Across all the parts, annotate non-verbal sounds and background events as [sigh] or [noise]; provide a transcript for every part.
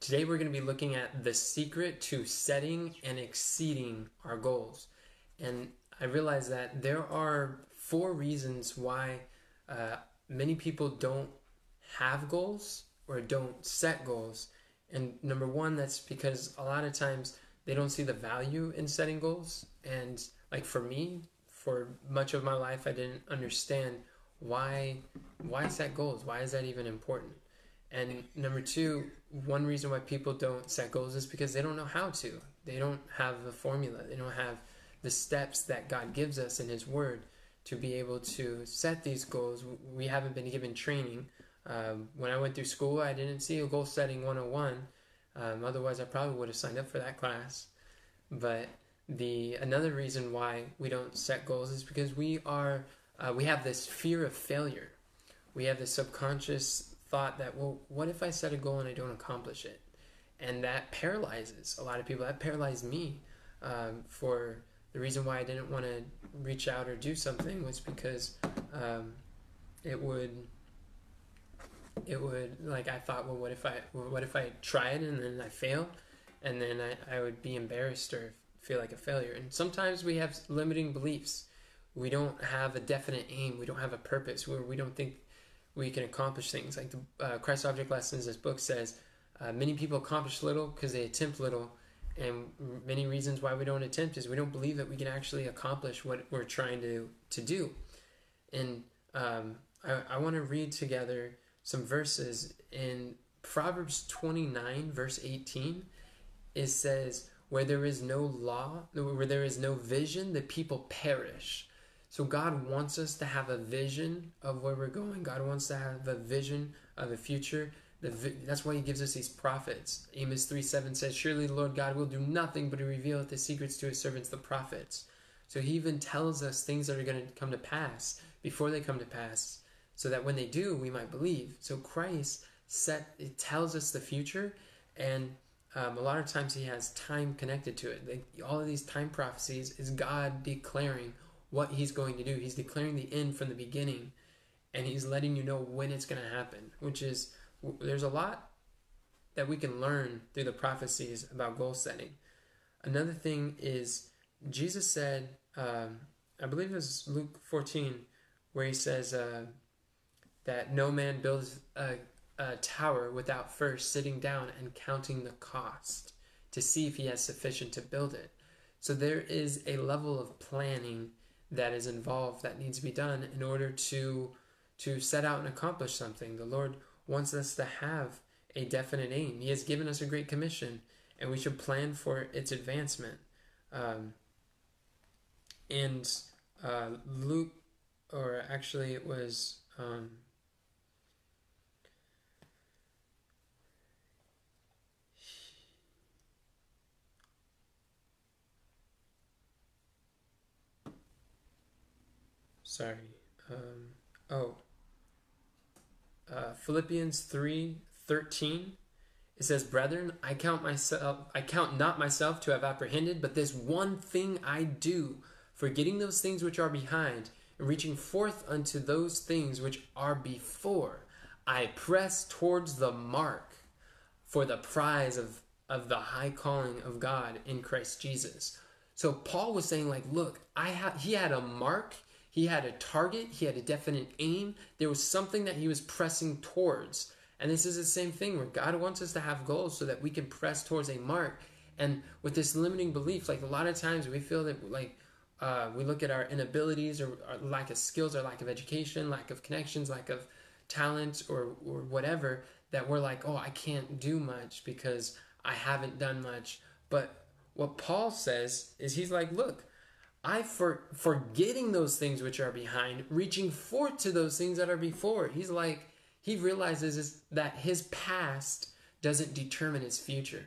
Today, we're going to be looking at the secret to setting and exceeding our goals. And I realize that there are four reasons why uh, many people don't have goals or don't set goals. And number one, that's because a lot of times they don't see the value in setting goals. And like for me, for much of my life, I didn't understand why why set goals. Why is that even important? And number two, one reason why people don't set goals is because they don't know how to. They don't have a formula. They don't have the steps that God gives us in His Word to be able to set these goals. We haven't been given training. Um, when I went through school, I didn't see a goal setting 101. Um, otherwise, I probably would have signed up for that class. But the another reason why we don't set goals is because we are uh, we have this fear of failure. We have this subconscious thought that, well, what if I set a goal and I don't accomplish it? And that paralyzes a lot of people. That paralyzed me um, for the reason why I didn't want to reach out or do something was because um, it would it would like I thought well what if I what if I try it and then I fail and then I, I would be embarrassed or feel like a failure. And sometimes we have limiting beliefs. We don't have a definite aim. We don't have a purpose. Where we don't think we can accomplish things. Like the uh, Christ Object Lessons, this book says, uh, many people accomplish little because they attempt little, and many reasons why we don't attempt is we don't believe that we can actually accomplish what we're trying to to do. And um, I, I want to read together some verses in Proverbs twenty nine, verse eighteen. It says, "Where there is no law, where there is no vision, the people perish." So God wants us to have a vision of where we're going. God wants to have a vision of the future. The vi- that's why He gives us these prophets. Amos 3 7 says, Surely the Lord God will do nothing but reveal the secrets to His servants, the prophets. So He even tells us things that are going to come to pass before they come to pass, so that when they do, we might believe. So Christ set it tells us the future, and um, a lot of times He has time connected to it. All of these time prophecies is God declaring what he's going to do. He's declaring the end from the beginning and he's letting you know when it's going to happen, which is there's a lot that we can learn through the prophecies about goal setting. Another thing is Jesus said, um, I believe it was Luke 14, where he says uh, that no man builds a, a tower without first sitting down and counting the cost to see if he has sufficient to build it. So there is a level of planning that is involved that needs to be done in order to to set out and accomplish something. The Lord wants us to have a definite aim. He has given us a great commission, and we should plan for its advancement. Um, and uh, Luke, or actually, it was. Um, sorry. Um, oh. Uh, Philippians 3 13. It says, Brethren, I count myself I count not myself to have apprehended, but this one thing I do, forgetting those things which are behind, and reaching forth unto those things which are before, I press towards the mark for the prize of, of the high calling of God in Christ Jesus. So Paul was saying, like, look, I have he had a mark he had a target, he had a definite aim, there was something that he was pressing towards. And this is the same thing where God wants us to have goals so that we can press towards a mark. And with this limiting belief, like a lot of times we feel that like uh, we look at our inabilities or our lack of skills or lack of education, lack of connections, lack of talent or, or whatever, that we're like, oh, I can't do much because I haven't done much. But what Paul says is he's like, look, I for forgetting those things which are behind, reaching forth to those things that are before. He's like he realizes is that his past doesn't determine his future.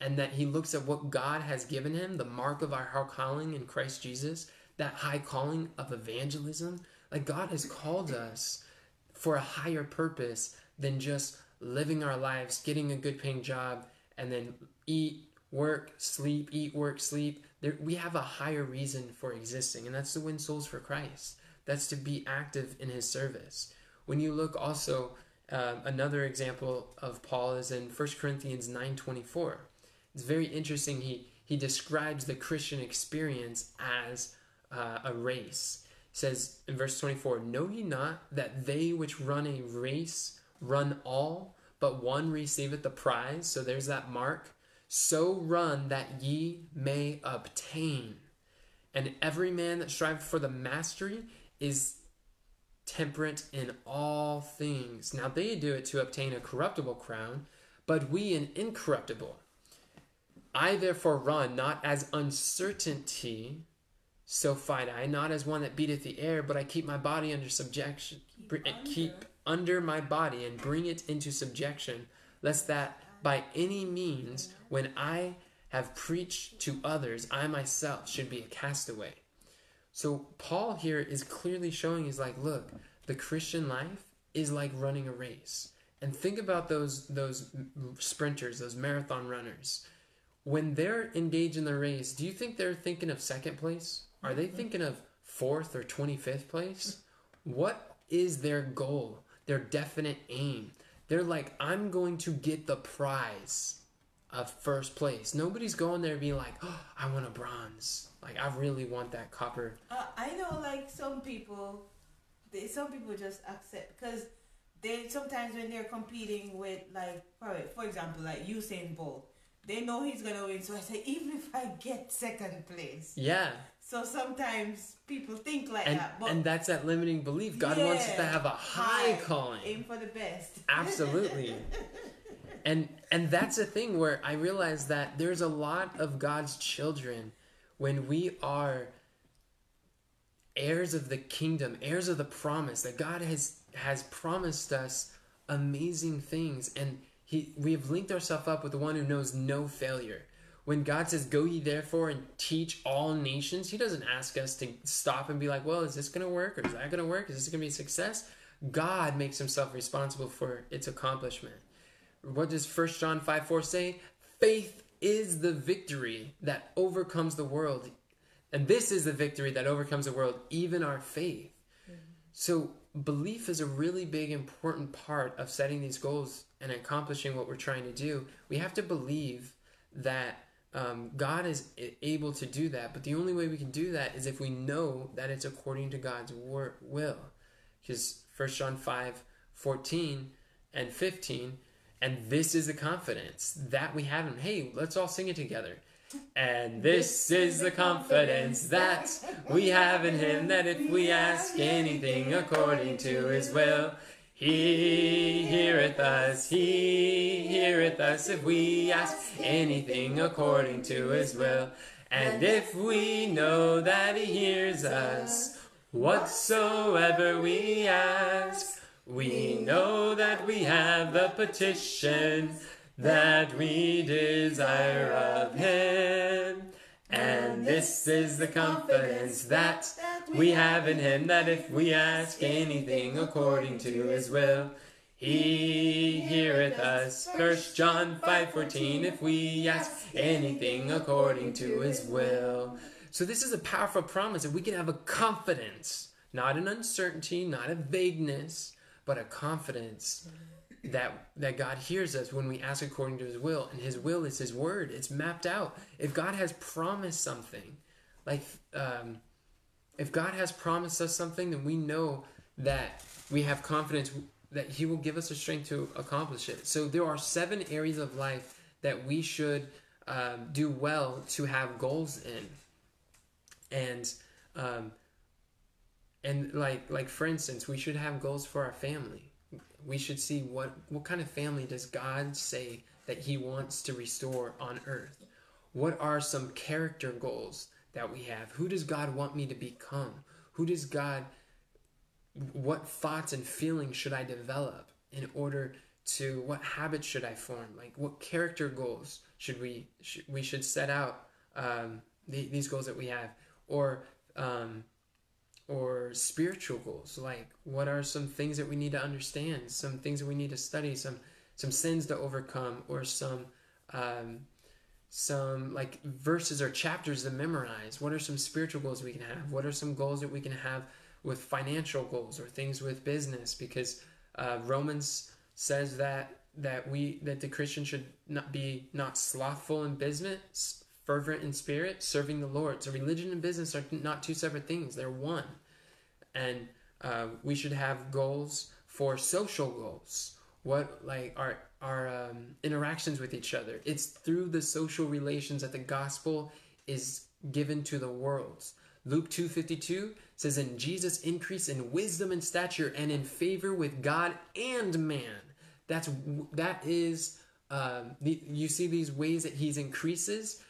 And that he looks at what God has given him, the mark of our high calling in Christ Jesus, that high calling of evangelism. Like God has called us for a higher purpose than just living our lives, getting a good paying job, and then eat, work, sleep, eat, work, sleep, there, we have a higher reason for existing, and that's to win souls for Christ. That's to be active in His service. When you look also Um, another example of Paul is in 1 Corinthians 9:24. It's very interesting. He he describes the Christian experience as uh, a race. He says in verse 24, "Know ye not that they which run a race run all, but one receiveth the prize?" So there's that mark. So run that ye may obtain. And every man that striveth for the mastery is temperate in all things. Now they do it to obtain a corruptible crown, but we an incorruptible. I therefore run not as uncertainty, so fight I, not as one that beateth the air, but I keep my body under subjection, keep, eh, under. keep under my body and bring it into subjection, lest that by any means, when I have preached to others, I myself should be a castaway. So Paul here is clearly showing he's like, look, the Christian life is like running a race. And think about those those sprinters, those marathon runners. When they're engaged in the race, do you think they're thinking of second place? Are they mm-hmm. thinking of fourth or 25th place? What is their goal? Their definite aim? They're like, I'm going to get the prize of first place. Nobody's going there being like, oh, I want a bronze. Like I really want that copper. Uh, I know, like some people, they, some people just accept because they sometimes when they're competing with like, for example, like Usain Bolt, they know he's gonna win. So I say, even if I get second place, yeah. So sometimes people think like and, that, but and that's that limiting belief. God yeah, wants us to have a high, high calling. Aim for the best. Absolutely. [laughs] and and that's a thing where I realize that there's a lot of God's children when we are heirs of the kingdom, heirs of the promise that God has has promised us amazing things and he we have linked ourselves up with the one who knows no failure. When God says go ye therefore and teach all nations, he doesn't ask us to stop and be like, "Well, is this going to work or is that going to work? Is this going to be a success?" God makes himself responsible for its accomplishment. What does 1 John 5 4 say? Faith is the victory that overcomes the world. And this is the victory that overcomes the world, even our faith. Mm-hmm. So, belief is a really big, important part of setting these goals and accomplishing what we're trying to do. We have to believe that um, God is able to do that. But the only way we can do that is if we know that it's according to God's wor- will. Because 1 John 5 14 and 15 and this is the confidence that we have in Hey, let's all sing it together. And this is the confidence that we have in Him that if we ask anything according to His will, He heareth us. He heareth us if we ask anything according to His will. And if we know that He hears us, whatsoever we ask, we know that we have the petition that we desire of Him. And this is the confidence that we have in Him that if we ask anything according to His will, He heareth us. First John 5:14 if we ask anything according to His will. So this is a powerful promise that we can have a confidence, not an uncertainty, not a vagueness, but a confidence that that God hears us when we ask according to his will and his will is his word. It's mapped out. If God has promised something like um, if God has promised us something then we know that we have confidence that he will give us the strength to accomplish it. So there are seven areas of life that we should um, do well to have goals in. And um, and like like for instance we should have goals for our family we should see what what kind of family does god say that he wants to restore on earth? What are some character goals that we have? Who does god want me to become? Who does god what thoughts and feelings should i develop in order to what habits should i form? Like what character goals should we should, we should set out um, the, these goals that we have? Or um, or spiritual goals. Like what are some things that we need to understand some things that we need to study some some sins to overcome or some um, some like verses or chapters to memorize? What are some spiritual goals we can have? What are some goals that we can have with financial goals or things with business? Because uh, romans says that that we that the Christian should not be not slothful in business, fervent in spirit, serving the Lord. So religion and business are not two separate things; they're one. And uh, we should have goals for social goals. What like our our um, interactions with each other. It's through the social relations that the gospel is given to the world. Luke 2:52 says and Jesus increased in wisdom and stature and in favor with God and man. That's that is um, the, you see these ways that he's increases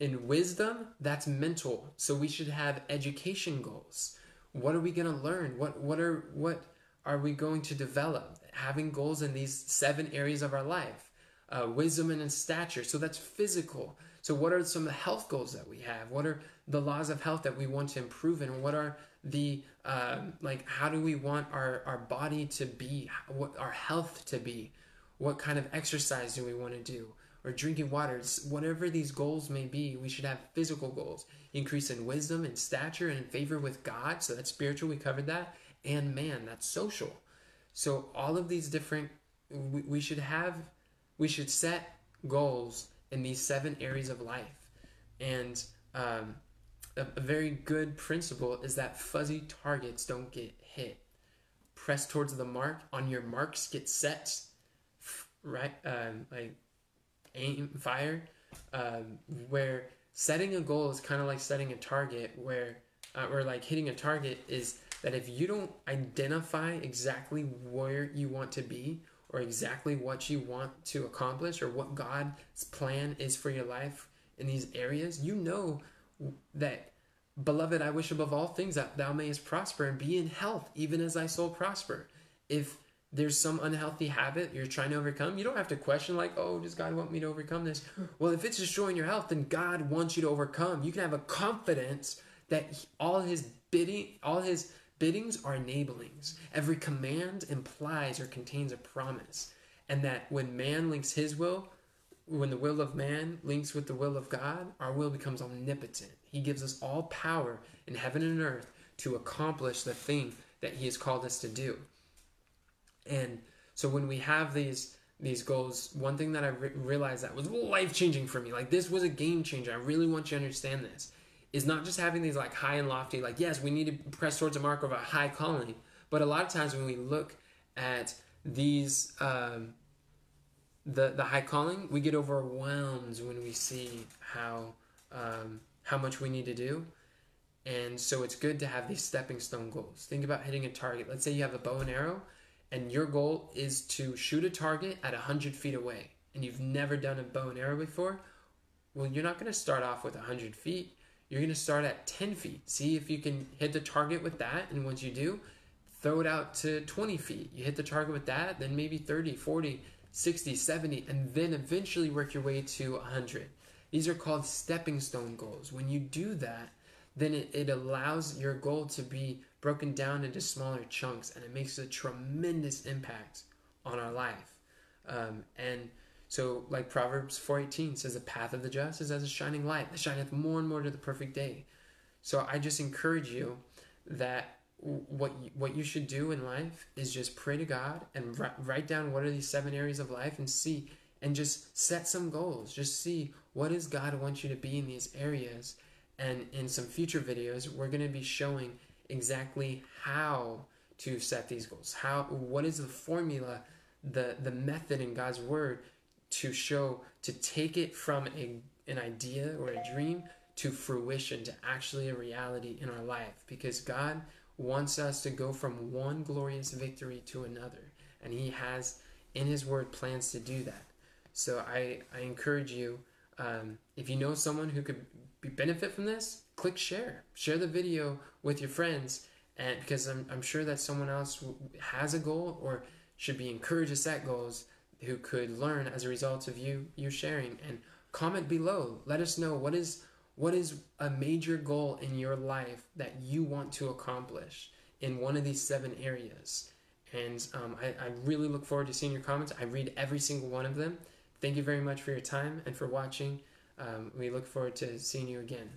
in wisdom. That's mental. So we should have education goals. What are we going to learn? What what are what are we going to develop? Having goals in these seven areas of our life, uh, wisdom and stature. So that's physical. So what are some of the health goals that we have? What are the laws of health that we want to improve in? What are the um, like how do we want our our body to be what our health to be what kind of exercise do we want to do or drinking water whatever these goals may be we should have physical goals increase in wisdom and stature and in favor with god so that's spiritual we covered that and man that's social so all of these different we, we should have we should set goals in these seven areas of life and um, a, a very good principle is that fuzzy targets don't get hit. Press towards the mark. On your marks, get set. Right, um, like aim, fire. Um, where setting a goal is kind of like setting a target. Where uh, or like hitting a target is that if you don't identify exactly where you want to be or exactly what you want to accomplish or what God's plan is for your life in these areas, you know that beloved i wish above all things that thou mayest prosper and be in health even as thy soul prosper if there's some unhealthy habit you're trying to overcome you don't have to question like oh does god want me to overcome this well if it's destroying your health then god wants you to overcome you can have a confidence that all his bidding all his biddings are enablings every command implies or contains a promise and that when man links his will when the will of man links with the will of God, our will becomes omnipotent. He gives us all power in heaven and earth to accomplish the thing that He has called us to do. And so when we have these these goals, one thing that I re- realized that was life changing for me, like this was a game changer. I really want you to understand this. Is not just having these like high and lofty, like yes, we need to press towards a mark of a high calling, but a lot of times when we look at these um, the the high calling, we get overwhelmed when we see how um, how much we need to do. And so it's good to have these stepping stone goals. Think about hitting a target. Let's say you have a bow and arrow, and your goal is to shoot a target at 100 feet away, and you've never done a bow and arrow before. Well, you're not going to start off with 100 feet. You're going to start at 10 feet. See if you can hit the target with that. And once you do, throw it out to 20 feet. You hit the target with that, then maybe 30, 40, 60, 70, and then eventually work your way to 100. These are called stepping stone goals. When you do that, then it, it allows your goal to be broken down into smaller chunks and it makes a tremendous impact on our life. Um, and so, like Proverbs 4:18 says, "The path of the just is as a shining light that shineth more and more to the perfect day." So I just encourage you that what you, what you should do in life is just pray to God and write down what are these seven areas of life and see and just set some goals. Just see what does God want you to be in these areas. And in some future videos, we're going to be showing exactly how to set these goals. How what is the formula, the the method in God's word to show to take it from a an idea or a dream to fruition to actually a reality in our life because God wants us to go from one glorious victory to another. And He has, in His Word, plans to do that. So I, I encourage you, um, if you know someone who could benefit from this, click share. Share the video with your friends. And because I'm, I'm sure that someone else has a goal or should be encouraged to set goals who could learn as a result of you you sharing and comment below let us know what is what is a major goal in your life that you want to accomplish in one of these seven areas? And um, I, I really look forward to seeing your comments. I read every single one of them. Thank you very much for your time and for watching. Um, we look forward to seeing you again.